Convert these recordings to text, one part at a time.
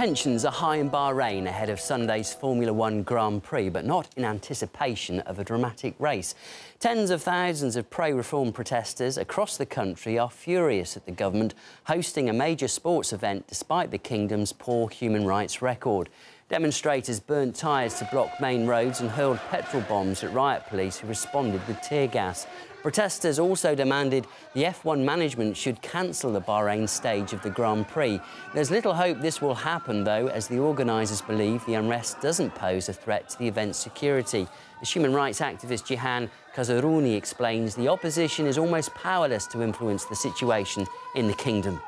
Tensions are high in Bahrain ahead of Sunday's Formula One Grand Prix, but not in anticipation of a dramatic race. Tens of thousands of pro-reform protesters across the country are furious at the government hosting a major sports event despite the kingdom's poor human rights record. Demonstrators burnt tyres to block main roads and hurled petrol bombs at riot police who responded with tear gas. Protesters also demanded the F1 management should cancel the Bahrain stage of the Grand Prix. There's little hope this will happen, though, as the organisers believe the unrest doesn't pose a threat to the event's security. The human rights activist Jihan Kazarouni explains the opposition is almost powerless to influence the situation in the kingdom.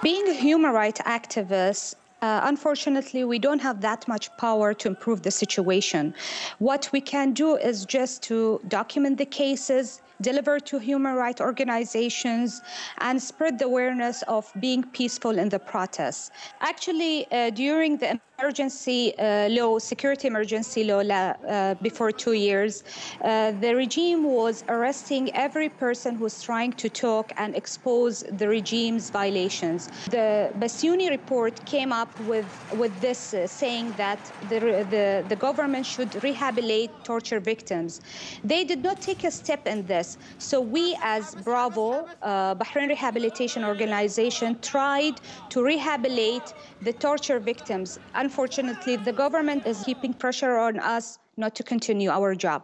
Being a human rights activist, uh, unfortunately, we don't have that much power to improve the situation. What we can do is just to document the cases, deliver to human rights organizations, and spread the awareness of being peaceful in the protests. Actually, uh, during the emergency uh, law, security emergency law uh, before two years, uh, the regime was arresting every person who's trying to talk and expose the regime's violations. The Bassiouni report came up with, with this uh, saying that the, the, the government should rehabilitate torture victims. They did not take a step in this. So we as Bravo, uh, Bahrain Rehabilitation Organization, tried to rehabilitate the torture victims. Unfortunately, the government is keeping pressure on us not to continue our job.